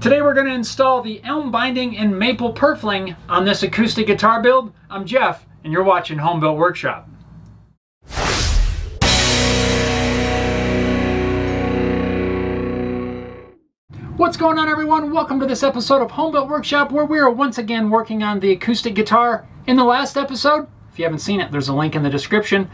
Today we're going to install the elm binding and maple purfling on this acoustic guitar build. I'm Jeff and you're watching Homebuilt Workshop. What's going on everyone? Welcome to this episode of Homebuilt Workshop where we are once again working on the acoustic guitar. In the last episode, if you haven't seen it, there's a link in the description,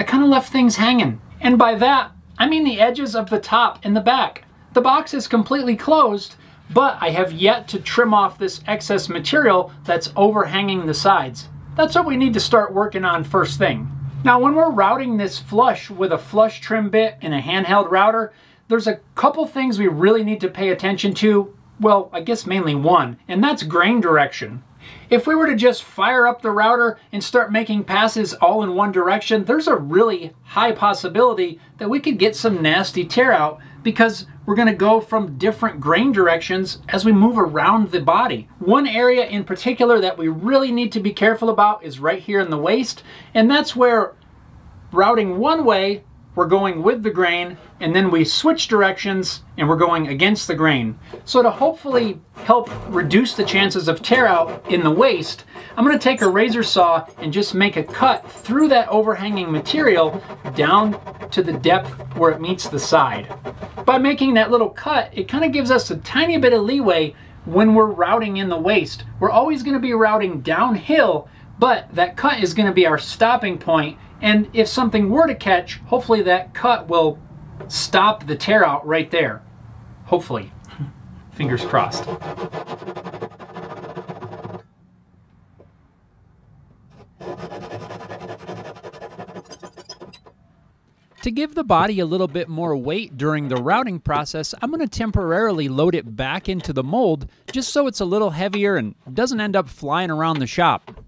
I kind of left things hanging. And by that, I mean the edges of the top and the back. The box is completely closed, but I have yet to trim off this excess material that's overhanging the sides. That's what we need to start working on first thing. Now when we're routing this flush with a flush trim bit in a handheld router, there's a couple things we really need to pay attention to. Well, I guess mainly one, and that's grain direction. If we were to just fire up the router and start making passes all in one direction, there's a really high possibility that we could get some nasty tear out because we're going to go from different grain directions as we move around the body. One area in particular that we really need to be careful about is right here in the waist, and that's where routing one way we're going with the grain and then we switch directions and we're going against the grain. So to hopefully help reduce the chances of tear out in the waist, I'm gonna take a razor saw and just make a cut through that overhanging material down to the depth where it meets the side. By making that little cut, it kind of gives us a tiny bit of leeway when we're routing in the waist. We're always gonna be routing downhill, but that cut is gonna be our stopping point and if something were to catch, hopefully that cut will stop the tear out right there. Hopefully. Fingers crossed. To give the body a little bit more weight during the routing process, I'm going to temporarily load it back into the mold just so it's a little heavier and doesn't end up flying around the shop.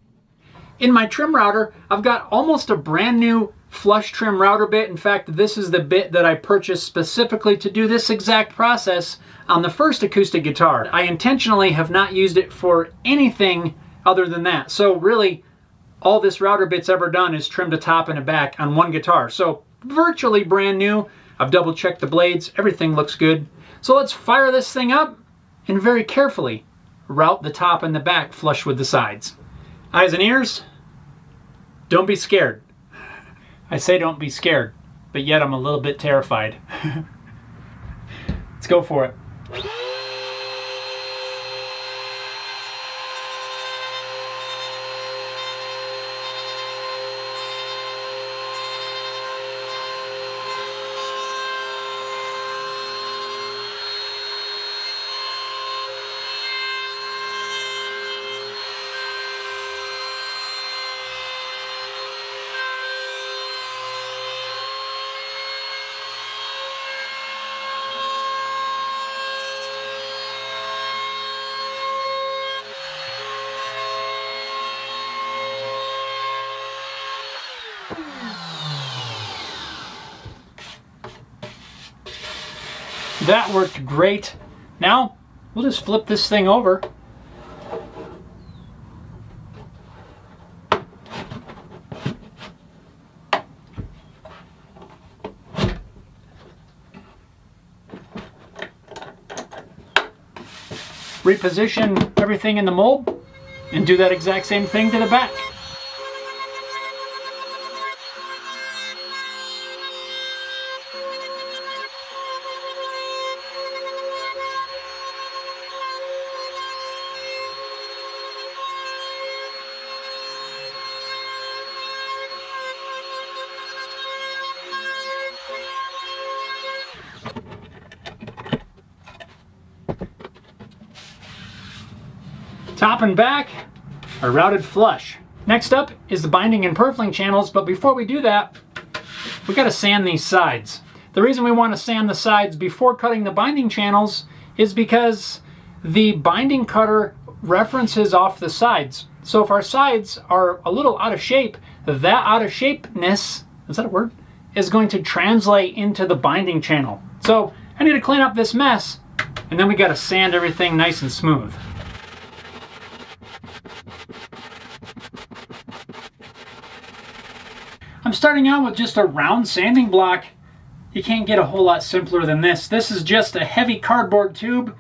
In my trim router, I've got almost a brand new flush trim router bit. In fact, this is the bit that I purchased specifically to do this exact process on the first acoustic guitar. I intentionally have not used it for anything other than that. So really, all this router bit's ever done is trim the top and the back on one guitar. So virtually brand new. I've double checked the blades. Everything looks good. So let's fire this thing up and very carefully route the top and the back flush with the sides. Eyes and ears, don't be scared. I say don't be scared, but yet I'm a little bit terrified. Let's go for it. That worked great. Now, we'll just flip this thing over. Reposition everything in the mold and do that exact same thing to the back. Top and back are routed flush. Next up is the binding and purfling channels, but before we do that, we gotta sand these sides. The reason we wanna sand the sides before cutting the binding channels is because the binding cutter references off the sides. So if our sides are a little out of shape, that out of shapeness, is that a word? Is going to translate into the binding channel. So I need to clean up this mess and then we gotta sand everything nice and smooth. I'm starting out with just a round sanding block. You can't get a whole lot simpler than this. This is just a heavy cardboard tube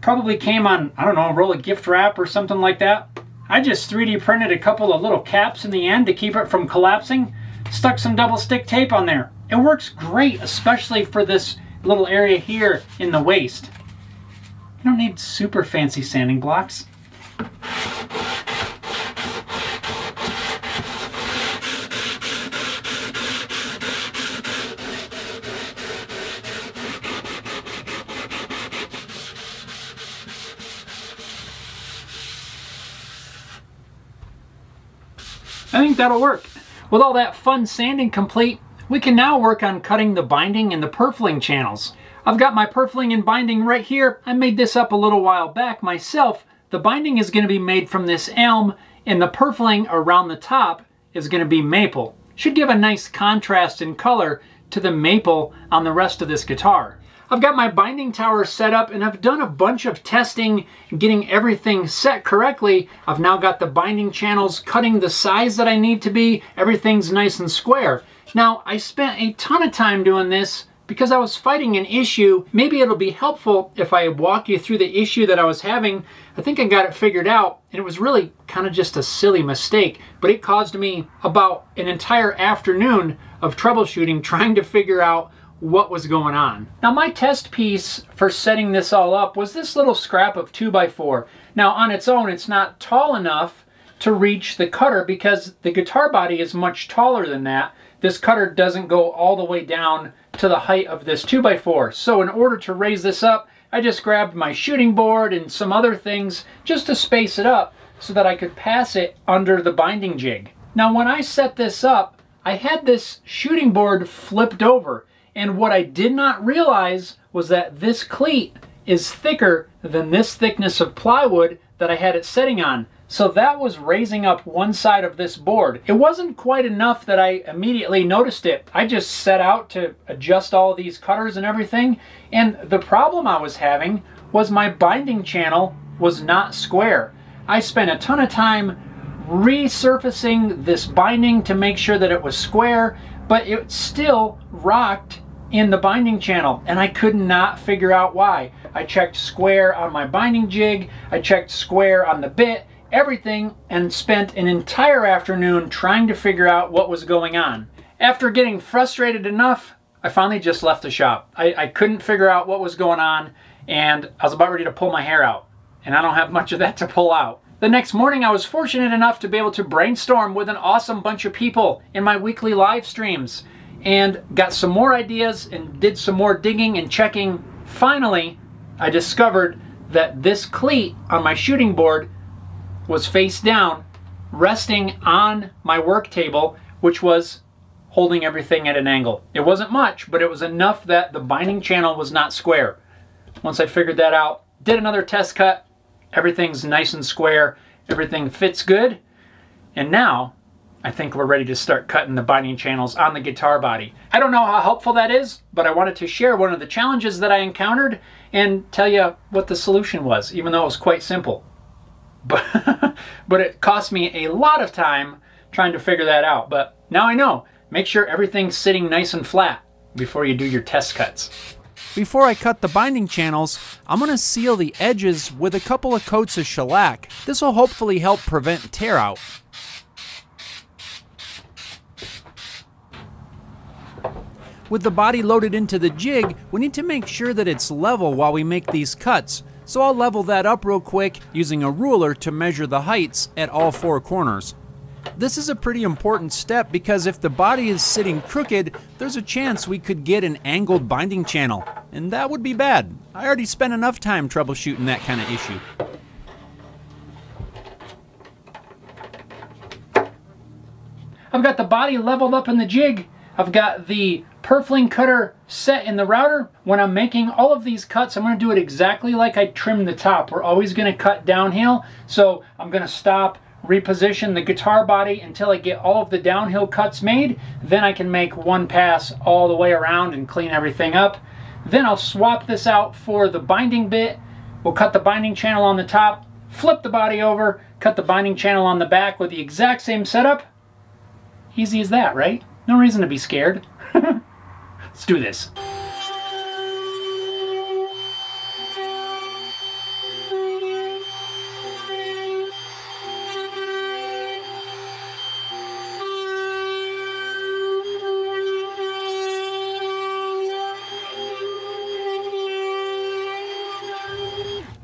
probably came on, I don't know, a roll of gift wrap or something like that. I just 3D printed a couple of little caps in the end to keep it from collapsing. Stuck some double stick tape on there. It works great, especially for this little area here in the waist. You don't need super fancy sanding blocks. I think that'll work. With all that fun sanding complete, we can now work on cutting the binding and the purfling channels. I've got my purfling and binding right here. I made this up a little while back myself. The binding is going to be made from this elm and the purfling around the top is going to be maple. Should give a nice contrast in color to the maple on the rest of this guitar. I've got my binding tower set up and I've done a bunch of testing getting everything set correctly. I've now got the binding channels cutting the size that I need to be. Everything's nice and square. Now, I spent a ton of time doing this because I was fighting an issue. Maybe it'll be helpful if I walk you through the issue that I was having. I think I got it figured out and it was really kind of just a silly mistake, but it caused me about an entire afternoon of troubleshooting trying to figure out what was going on. Now my test piece for setting this all up was this little scrap of 2x4. Now on its own it's not tall enough to reach the cutter because the guitar body is much taller than that. This cutter doesn't go all the way down to the height of this 2x4. So in order to raise this up, I just grabbed my shooting board and some other things just to space it up so that I could pass it under the binding jig. Now when I set this up, I had this shooting board flipped over and what I did not realize was that this cleat is thicker than this thickness of plywood that I had it setting on. So that was raising up one side of this board. It wasn't quite enough that I immediately noticed it. I just set out to adjust all these cutters and everything. And the problem I was having was my binding channel was not square. I spent a ton of time resurfacing this binding to make sure that it was square, but it still rocked in the binding channel and I could not figure out why. I checked square on my binding jig, I checked square on the bit, everything, and spent an entire afternoon trying to figure out what was going on. After getting frustrated enough, I finally just left the shop. I, I couldn't figure out what was going on and I was about ready to pull my hair out. And I don't have much of that to pull out. The next morning, I was fortunate enough to be able to brainstorm with an awesome bunch of people in my weekly live streams and got some more ideas and did some more digging and checking. Finally, I discovered that this cleat on my shooting board was face down, resting on my work table, which was holding everything at an angle. It wasn't much, but it was enough that the binding channel was not square. Once I figured that out, did another test cut, everything's nice and square, everything fits good, and now I think we're ready to start cutting the binding channels on the guitar body. I don't know how helpful that is, but I wanted to share one of the challenges that I encountered and tell you what the solution was, even though it was quite simple. But, but it cost me a lot of time trying to figure that out. But now I know. Make sure everything's sitting nice and flat before you do your test cuts. Before I cut the binding channels, I'm going to seal the edges with a couple of coats of shellac. This will hopefully help prevent tear out. With the body loaded into the jig, we need to make sure that it's level while we make these cuts. So I'll level that up real quick using a ruler to measure the heights at all four corners. This is a pretty important step because if the body is sitting crooked, there's a chance we could get an angled binding channel, and that would be bad. I already spent enough time troubleshooting that kind of issue. I've got the body leveled up in the jig. I've got the purfling cutter set in the router. When I'm making all of these cuts, I'm going to do it exactly like I trimmed the top. We're always going to cut downhill, so I'm going to stop, reposition the guitar body until I get all of the downhill cuts made. Then I can make one pass all the way around and clean everything up. Then I'll swap this out for the binding bit. We'll cut the binding channel on the top, flip the body over, cut the binding channel on the back with the exact same setup. Easy as that, right? No reason to be scared. Let's do this.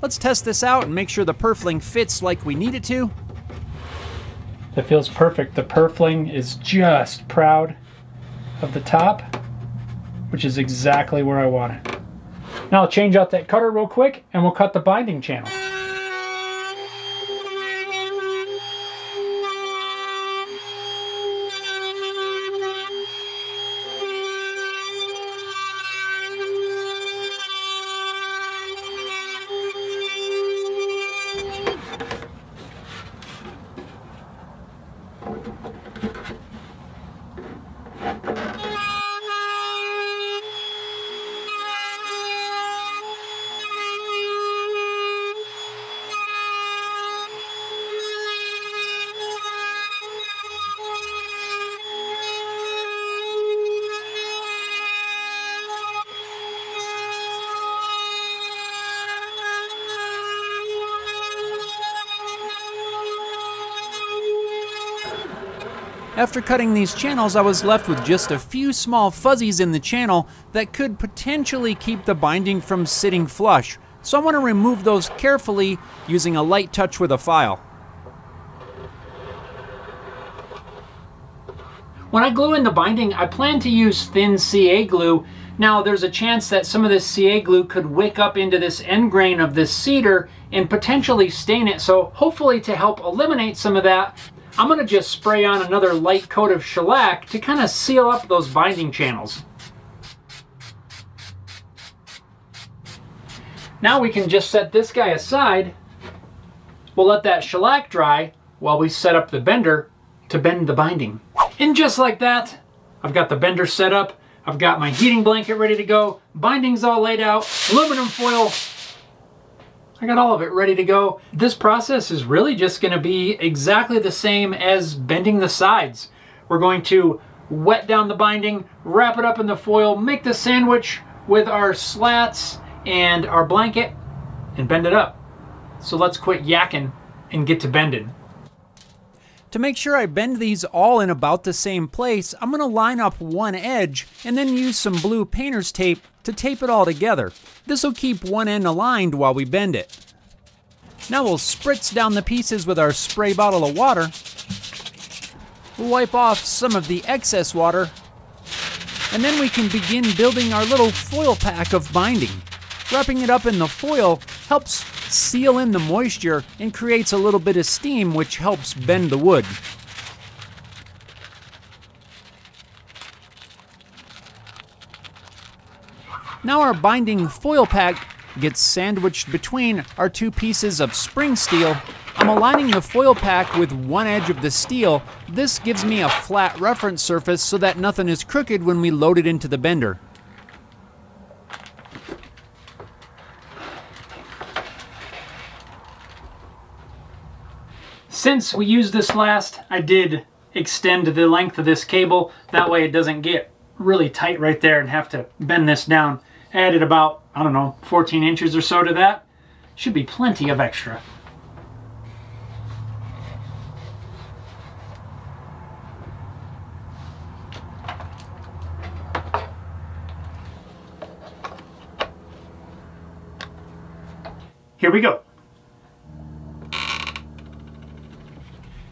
Let's test this out and make sure the purfling fits like we need it to. It feels perfect. The purfling is just proud of the top which is exactly where I want it. Now I'll change out that cutter real quick and we'll cut the binding channel. After cutting these channels, I was left with just a few small fuzzies in the channel that could potentially keep the binding from sitting flush. So I want to remove those carefully using a light touch with a file. When I glue in the binding, I plan to use thin CA glue. Now, there's a chance that some of this CA glue could wick up into this end grain of this cedar and potentially stain it. So hopefully to help eliminate some of that, I'm gonna just spray on another light coat of shellac to kind of seal up those binding channels. Now we can just set this guy aside. We'll let that shellac dry while we set up the bender to bend the binding. And just like that, I've got the bender set up. I've got my heating blanket ready to go. Bindings all laid out. Aluminum foil I got all of it ready to go. This process is really just gonna be exactly the same as bending the sides. We're going to wet down the binding, wrap it up in the foil, make the sandwich with our slats and our blanket, and bend it up. So let's quit yakking and get to bending. To make sure I bend these all in about the same place, I'm going to line up one edge and then use some blue painter's tape to tape it all together. This will keep one end aligned while we bend it. Now we'll spritz down the pieces with our spray bottle of water. We'll wipe off some of the excess water. And then we can begin building our little foil pack of binding. Wrapping it up in the foil helps seal in the moisture and creates a little bit of steam which helps bend the wood. Now our binding foil pack gets sandwiched between our two pieces of spring steel. I'm aligning the foil pack with one edge of the steel. This gives me a flat reference surface so that nothing is crooked when we load it into the bender. Since we used this last, I did extend the length of this cable. That way it doesn't get really tight right there and have to bend this down added about, I don't know, 14 inches or so to that. Should be plenty of extra. Here we go.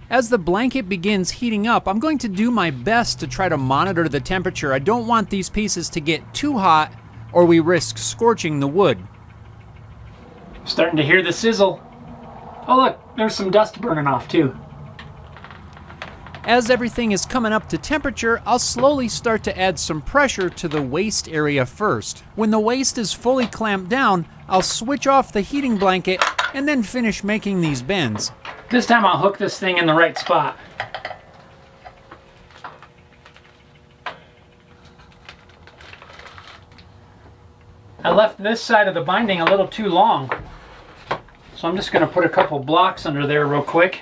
As the blanket begins heating up, I'm going to do my best to try to monitor the temperature. I don't want these pieces to get too hot or we risk scorching the wood. Starting to hear the sizzle. Oh look, there's some dust burning off too. As everything is coming up to temperature, I'll slowly start to add some pressure to the waist area first. When the waist is fully clamped down, I'll switch off the heating blanket and then finish making these bends. This time I'll hook this thing in the right spot. I left this side of the binding a little too long. So I'm just going to put a couple blocks under there real quick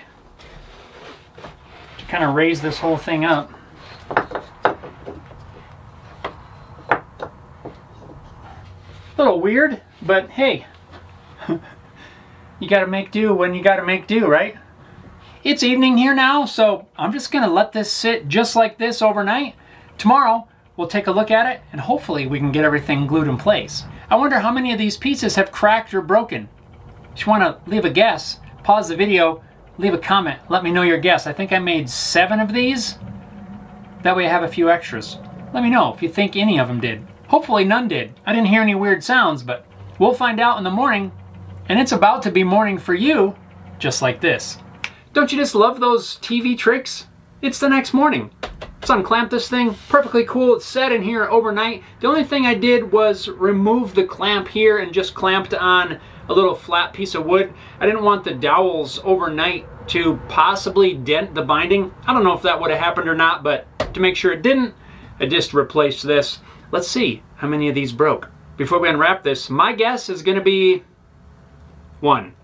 to kind of raise this whole thing up. A little weird, but hey, you got to make do when you got to make do, right? It's evening here now, so I'm just going to let this sit just like this overnight. Tomorrow, We'll take a look at it and hopefully we can get everything glued in place. I wonder how many of these pieces have cracked or broken. If you want to leave a guess, pause the video, leave a comment, let me know your guess. I think I made seven of these. That way I have a few extras. Let me know if you think any of them did. Hopefully none did. I didn't hear any weird sounds, but we'll find out in the morning. And it's about to be morning for you, just like this. Don't you just love those TV tricks? It's the next morning. Let's unclamp this thing. Perfectly cool. It's set in here overnight. The only thing I did was remove the clamp here and just clamped on a little flat piece of wood. I didn't want the dowels overnight to possibly dent the binding. I don't know if that would have happened or not, but to make sure it didn't, I just replaced this. Let's see how many of these broke. Before we unwrap this, my guess is gonna be one.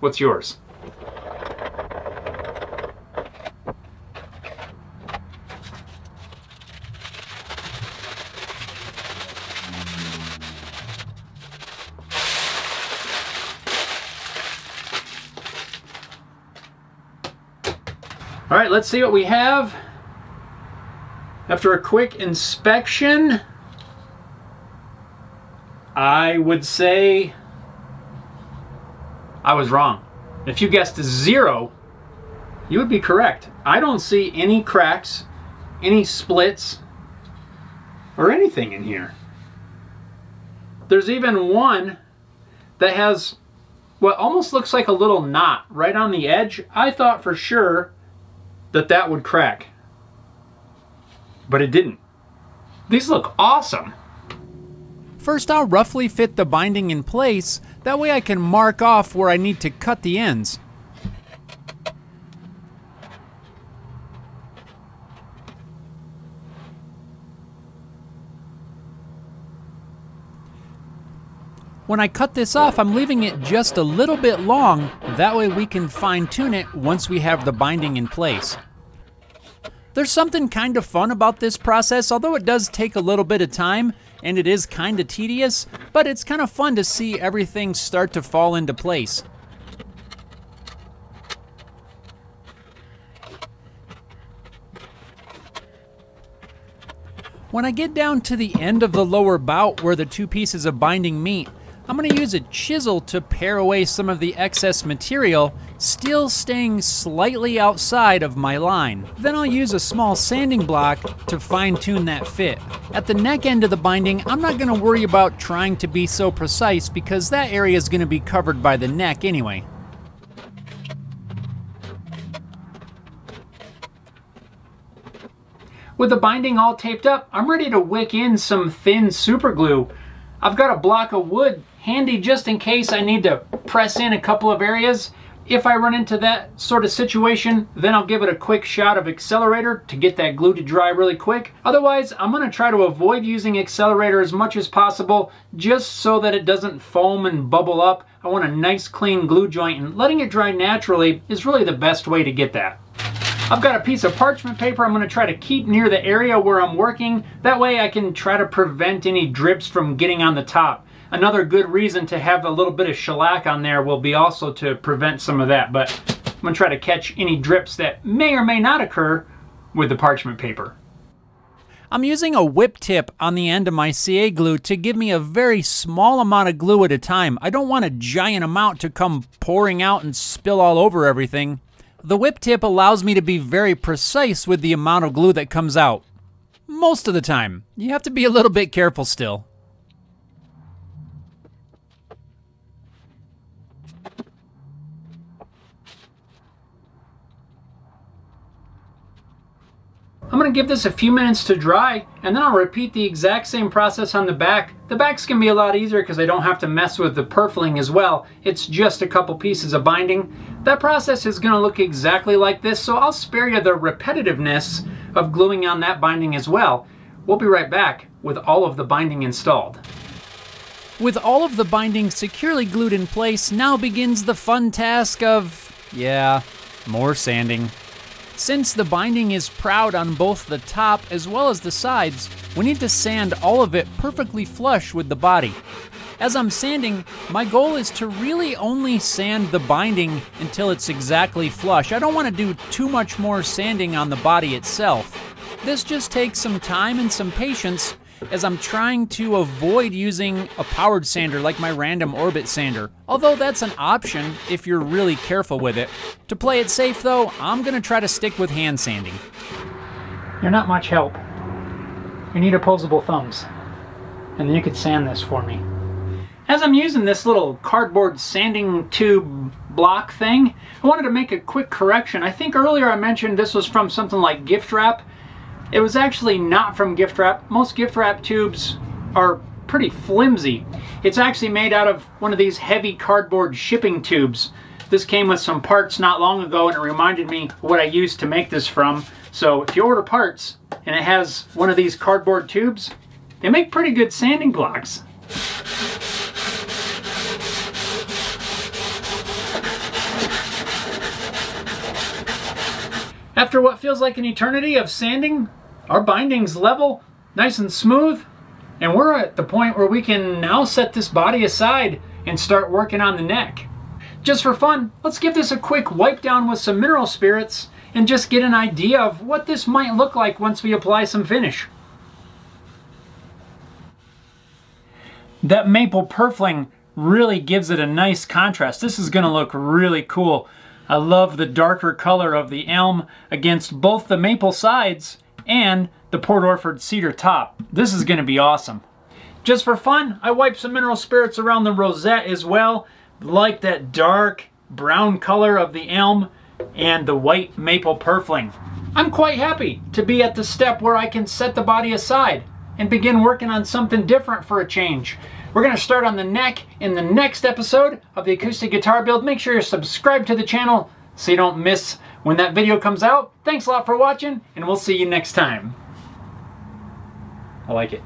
What's yours? All right, let's see what we have. After a quick inspection, I would say I was wrong. If you guessed zero, you would be correct. I don't see any cracks, any splits, or anything in here. There's even one that has what almost looks like a little knot right on the edge. I thought for sure that that would crack. But it didn't. These look awesome. First I'll roughly fit the binding in place, that way I can mark off where I need to cut the ends. When I cut this off, I'm leaving it just a little bit long, that way we can fine tune it once we have the binding in place. There's something kind of fun about this process, although it does take a little bit of time, and it is kind of tedious, but it's kind of fun to see everything start to fall into place. When I get down to the end of the lower bout where the two pieces of binding meet, I'm going to use a chisel to pare away some of the excess material, still staying slightly outside of my line. Then I'll use a small sanding block to fine tune that fit. At the neck end of the binding, I'm not going to worry about trying to be so precise because that area is going to be covered by the neck anyway. With the binding all taped up, I'm ready to wick in some thin super glue. I've got a block of wood handy just in case I need to press in a couple of areas. If I run into that sort of situation, then I'll give it a quick shot of accelerator to get that glue to dry really quick. Otherwise, I'm gonna try to avoid using accelerator as much as possible just so that it doesn't foam and bubble up. I want a nice clean glue joint and letting it dry naturally is really the best way to get that. I've got a piece of parchment paper I'm going to try to keep near the area where I'm working. That way I can try to prevent any drips from getting on the top. Another good reason to have a little bit of shellac on there will be also to prevent some of that, but I'm gonna try to catch any drips that may or may not occur with the parchment paper. I'm using a whip tip on the end of my CA glue to give me a very small amount of glue at a time. I don't want a giant amount to come pouring out and spill all over everything. The whip tip allows me to be very precise with the amount of glue that comes out. Most of the time. You have to be a little bit careful still. I'm gonna give this a few minutes to dry and then I'll repeat the exact same process on the back. The back's gonna be a lot easier because I don't have to mess with the purfling as well. It's just a couple pieces of binding. That process is gonna look exactly like this, so I'll spare you the repetitiveness of gluing on that binding as well. We'll be right back with all of the binding installed. With all of the binding securely glued in place, now begins the fun task of, yeah, more sanding. Since the binding is proud on both the top as well as the sides, we need to sand all of it perfectly flush with the body. As I'm sanding, my goal is to really only sand the binding until it's exactly flush. I don't want to do too much more sanding on the body itself. This just takes some time and some patience, as I'm trying to avoid using a powered sander like my random orbit sander, although that's an option if you're really careful with it. To play it safe though, I'm gonna try to stick with hand sanding. You're not much help. You need opposable thumbs. And you could sand this for me. As I'm using this little cardboard sanding tube block thing, I wanted to make a quick correction. I think earlier I mentioned this was from something like gift wrap. It was actually not from gift wrap. Most gift wrap tubes are pretty flimsy. It's actually made out of one of these heavy cardboard shipping tubes. This came with some parts not long ago and it reminded me what I used to make this from. So if you order parts and it has one of these cardboard tubes, they make pretty good sanding blocks. After what feels like an eternity of sanding, our binding's level, nice and smooth, and we're at the point where we can now set this body aside and start working on the neck. Just for fun, let's give this a quick wipe down with some mineral spirits and just get an idea of what this might look like once we apply some finish. That maple purfling really gives it a nice contrast. This is going to look really cool. I love the darker color of the elm against both the maple sides and the Port Orford cedar top. This is going to be awesome. Just for fun, I wiped some mineral spirits around the rosette as well. Like that dark brown color of the elm and the white maple purfling. I'm quite happy to be at the step where I can set the body aside and begin working on something different for a change. We're going to start on the neck in the next episode of the acoustic guitar build. Make sure you're subscribed to the channel so you don't miss when that video comes out, thanks a lot for watching, and we'll see you next time. I like it.